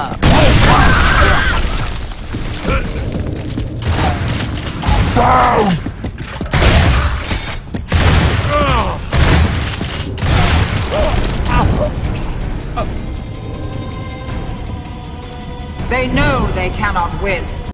Uh, Down! They know they cannot win.